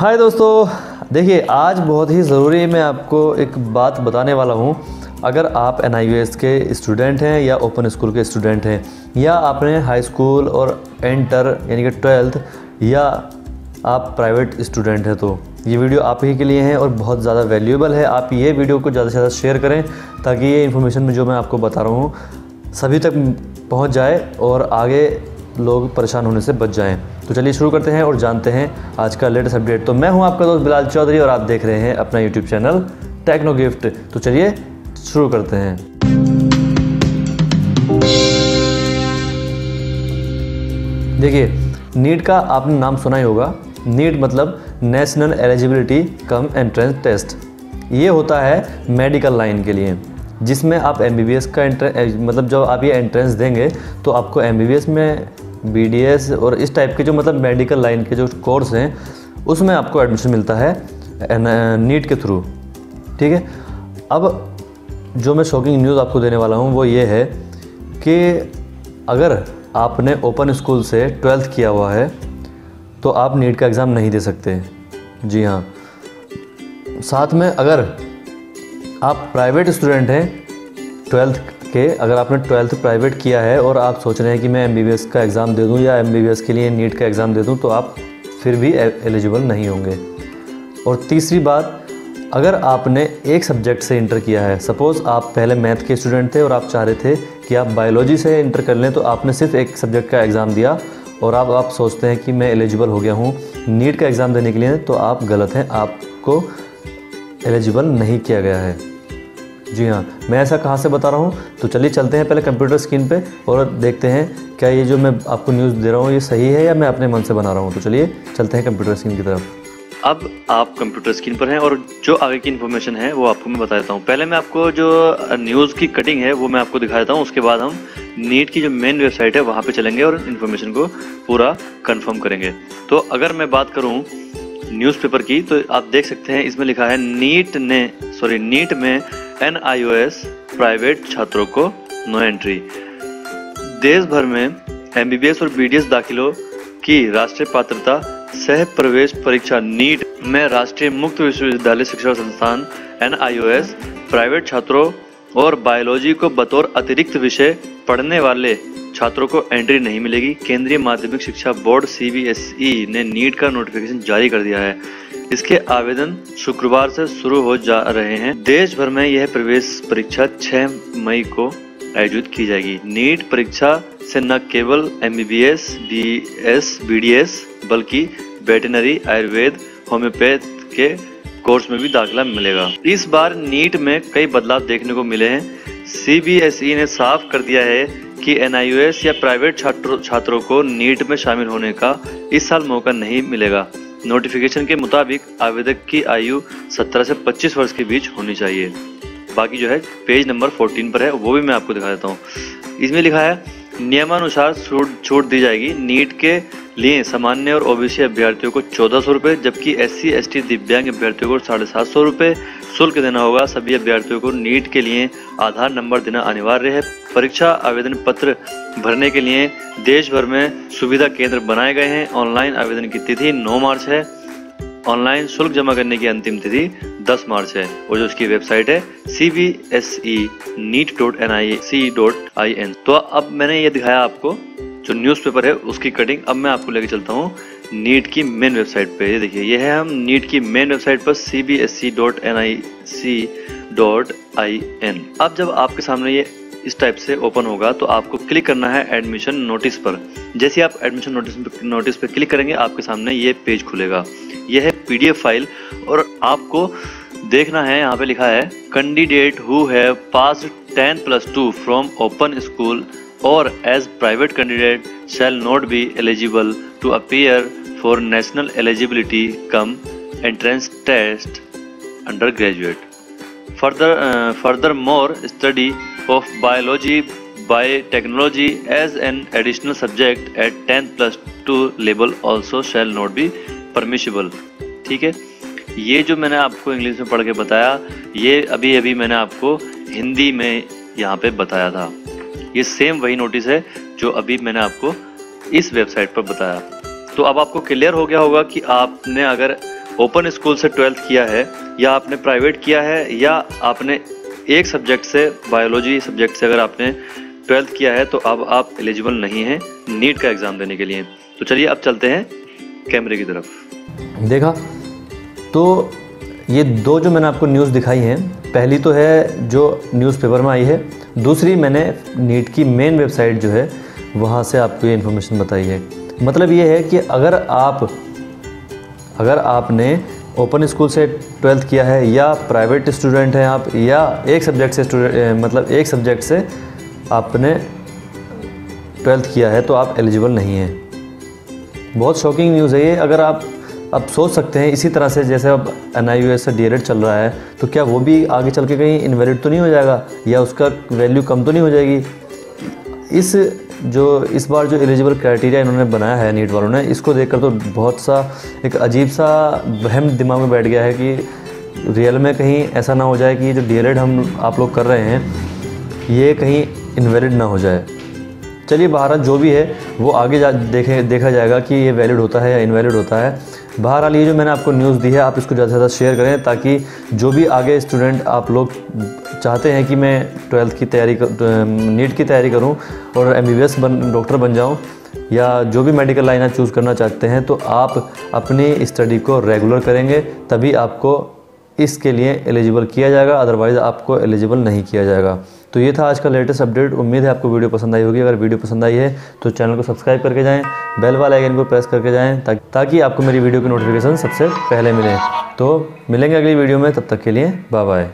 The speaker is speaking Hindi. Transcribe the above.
हाय दोस्तों, देखिए, आज बहुत ही ज़रूरी मैं आपको एक बात बताने वाला हूँ। अगर आप एन के स्टूडेंट हैं या ओपन स्कूल के स्टूडेंट हैं, या आपने हाई स्कूल और एंटर यानी कि ट्वेल्थ या आप प्राइवेट स्टूडेंट हैं तो ये वीडियो आप ही के लिए है और बहुत ज़्यादा वैल्यूएबल है। आप ये वीडियो को ज़्यादा से ज़्यादा शेयर करें, ताकि ये इन्फॉर्मेशन जो मैं आपको बता रहा हूँ, सभी तक पहुँच जाए और आगे लोग परेशान होने से बच जाएँ। तो चलिए शुरू करते हैं और जानते हैं आज का लेटेस्ट अपडेट। तो मैं हूँ आपका दोस्त बिलाल चौधरी और आप देख रहे हैं अपना यूट्यूब चैनल टेक्नो गिफ्ट तो चलिए शुरू करते हैं। देखिए, नीट का आपने नाम सुना ही होगा। नीट मतलब national eligibility cum entrance test ये होता है मेडिकल लाइन के लिए, जिसमें आप एमबीबीएस का एंट्रेंस मतलब जब आप ये एंट्रेंस देंगे तो आपको एमबीबीएस में BDS और इस टाइप के जो मतलब मेडिकल लाइन के जो कोर्स हैं, उसमें आपको एडमिशन मिलता है नीट के थ्रू ठीक है? अब जो मैं शॉकिंग न्यूज़ आपको देने वाला हूँ, वो ये है कि अगर आपने ओपन स्कूल से ट्वेल्थ किया हुआ है तो आप नीट का एग्ज़ाम नहीं दे सकते। जी हाँ। साथ में अगर आप प्राइवेट स्टूडेंट हैं ट्वेल्थ के अगर आपने ट्वेल्थ प्राइवेट किया है और आप सोच रहे हैं कि मैं एमबीबीएस का एग्ज़ाम दे दूँ या एमबीबीएस के लिए नीट का एग्ज़ाम दे दूँ तो आप फिर भी एलिजिबल नहीं होंगे। और तीसरी बात, अगर आपने एक सब्जेक्ट से इंटर किया है सपोज़ आप पहले मैथ के स्टूडेंट थे और आप चाह रहे थे कि आप बायोलॉजी से इंटर कर लें तो आपने सिर्फ़ एक सब्जेक्ट का एग्ज़ाम दिया और अब आप सोचते हैं कि मैं एलिजिबल हो गया हूँ नीट का एग्ज़ाम देने के लिए तो आप गलत हैं, आपको एलिजिबल नहीं किया गया है। जी हाँ मैं ऐसा कहाँ से बता रहा हूँ? तो चलिए चलते हैं पहले कंप्यूटर स्क्रीन पे और देखते हैं क्या ये जो मैं आपको न्यूज़ दे रहा हूँ, ये सही है या मैं अपने मन से बना रहा हूँ? तो चलिए चलते हैं कंप्यूटर स्क्रीन की तरफ़। अब आप कंप्यूटर स्क्रीन पर हैं और जो आगे की इन्फॉर्मेशन है, वो आपको मैं बता देता हूँ। पहले मैं आपको जो न्यूज़ की कटिंग है, वो मैं आपको दिखा देता हूँ। उसके बाद हम नीट की जो मेन वेबसाइट है, वहाँ पे चलेंगे और इन्फॉर्मेशन को पूरा कंफर्म करेंगे। तो अगर मैं बात करूँ न्यूज़पेपर की तो आप देख सकते हैं, इसमें लिखा है नीट ने सॉरी नीट में एनआईओएस प्राइवेट छात्रों को नो एंट्री। देश भर में एमबीबीएस और बीडीएस दाखिलों की राष्ट्रीय पात्रता सह प्रवेश परीक्षा नीट में राष्ट्रीय मुक्त विश्वविद्यालय शिक्षा संस्थान एनआईओएस प्राइवेट छात्रों और बायोलॉजी को बतौर अतिरिक्त विषय पढ़ने वाले छात्रों को एंट्री नहीं मिलेगी। केंद्रीय माध्यमिक शिक्षा बोर्ड सीबीएसई ने नीट का नोटिफिकेशन जारी कर दिया है। इसके आवेदन शुक्रवार से शुरू हो जा रहे हैं। देश भर में यह प्रवेश परीक्षा 6 मई को आयोजित की जाएगी। नीट परीक्षा से न केवल M B B S S B D S बल्कि वेटनरी, आयुर्वेद, होम्योपैथ के कोर्स में भी दाखिला मिलेगा। इस बार नीट में कई बदलाव देखने को मिले हैं। सीबीएसई ने साफ़ कर दिया है कि एनआईयूएस या प्राइवेट छात्रों छात्रों को नीट में शामिल होने का इस साल मौका नहीं मिलेगा। नोटिफिकेशन के मुताबिक आवेदक की आयु 17 से 25 वर्ष के बीच होनी चाहिए। बाकी जो है पेज नंबर 14 पर है, वो भी मैं आपको दिखा देता हूँ। इसमें लिखा है, नियमानुसार छूट दी जाएगी। नीट के लिए सामान्य और ओबीसी अभ्यर्थियों को चौदह सौ रुपये जबकि एस सी एस दिव्यांग अभ्यर्थियों को साढ़े सात सौ रुपये शुल्क देना होगा। सभी अभ्यर्थियों को नीट के लिए आधार नंबर देना अनिवार्य है। परीक्षा आवेदन पत्र भरने के लिए देश भर में सुविधा केंद्र बनाए गए हैं। ऑनलाइन आवेदन की तिथि नौ मार्च है। ऑनलाइन शुल्क जमा करने की अंतिम तिथि 10 मार्च है। और जो उसकी वेबसाइट है C B S E NEET dot N I C dot I N तो अब मैंने ये दिखाया आपको जो न्यूज़पेपर है, उसकी कटिंग अब मैं आपको लेके चलता हूँ नीट की मेन वेबसाइट पे। ये देखिए, ये है हम नीट की मेन वेबसाइट पर C B S C dot N I C dot I N अब जब आपके सामने ये इस टाइप से ओपन होगा तो आपको क्लिक करना है एडमिशन नोटिस पर। जैसे आप एडमिशन नोटिस नोटिस पर क्लिक करेंगे, आपके सामने ये पेज खुलेगा। यह है पीडीएफ फ़ाइल और आपको देखना है, यहाँ पे लिखा है candidate who have pass ten plus two from open school as private candidate shall not be eligible to appear for national eligibility cum entrance test under graduate further further more study of biology by technology as an additional subject at 10 plus 2 level also shall not be permissible. ठीक है? ये जो मैंने आपको इंग्लिश में पढ़ के बताया, ये अभी अभी मैंने आपको हिंदी में यहाँ पे बताया था। ये सेम वही नोटिस है जो अभी मैंने आपको इस वेबसाइट पर बताया। तो अब आपको क्लियर हो गया होगा कि आपने अगर ओपन स्कूल से ट्वेल्थ किया है, या आपने प्राइवेट किया है, या आपने एक सब्जेक्ट से बायोलॉजी सब्जेक्ट से अगर आपने ट्वेल्थ किया है तो अब आप एलिजिबल नहीं हैं नीट का एग्ज़ाम देने के लिए। तो चलिए अब चलते हैं कैमरे की तरफ़। देखा? तो ये दो जो मैंने आपको न्यूज़ दिखाई हैं, पहली तो है जो न्यूज़पेपर में आई है दूसरी मैंने नीट की मेन वेबसाइट जो है, वहाँ से आपको ये इन्फॉर्मेशन बताई है। मतलब ये है कि अगर आप, अगर आपने ओपन स्कूल से ट्वेल्थ किया है, या प्राइवेट स्टूडेंट हैं आप, या एक सब्जेक्ट से स्टूडेंट मतलब एक सब्जेक्ट से आपने ट्वेल्थ किया है तो आप एलिजिबल नहीं हैं। बहुत शॉकिंग न्यूज़ है ये। अगर आप अब सोच सकते हैं, इसी तरह से जैसे अब एन आई यू एस से डी चल रहा है तो क्या वो भी आगे चल के कहीं इन्वेलिड तो नहीं हो जाएगा? या उसका वैल्यू कम तो नहीं हो जाएगी? इस जो, इस बार जो एलिजिबल क्राइटेरिया इन्होंने बनाया है नीट वालों ने, इसको देखकर तो बहुत सा, एक अजीब सा वहम दिमाग में बैठ गया है कि रियल में कहीं ऐसा ना हो जाए कि जो डी हम आप लोग कर रहे हैं, ये कहीं इन्वेलिड ना हो जाए। चलिए, भारत जो भी है, वो आगे जा, देखे, देखा जाएगा कि ये वैलिड होता है या इनवैलिड होता है। बहरहाल ये जो मैंने आपको न्यूज़ दी है, आप इसको ज़्यादा से ज़्यादा शेयर करें ताकि जो भी आगे स्टूडेंट आप लोग चाहते हैं कि मैं ट्वेल्थ की तैयारी नीट की तैयारी करूँ और एमबीबीएस बन डॉक्टर बन जाऊँ, या जो भी मेडिकल लाइन आप चूज़ करना चाहते हैं तो आप अपनी स्टडी को रेगुलर करेंगे, तभी आपको इसके लिए एलिजिबल किया जाएगा अदरवाइज़ आपको एलिजिबल नहीं किया जाएगा। तो ये था आज का लेटेस्ट अपडेट उम्मीद है आपको वीडियो पसंद आई होगी। अगर वीडियो पसंद आई है तो चैनल को सब्सक्राइब करके जाएँ बेल वाला आइकन को प्रेस करके जाएँ, ताकि आपको मेरी वीडियो की नोटिफिकेशन सबसे पहले मिले। तो मिलेंगे अगली वीडियो में, तब तक के लिए बाय बाय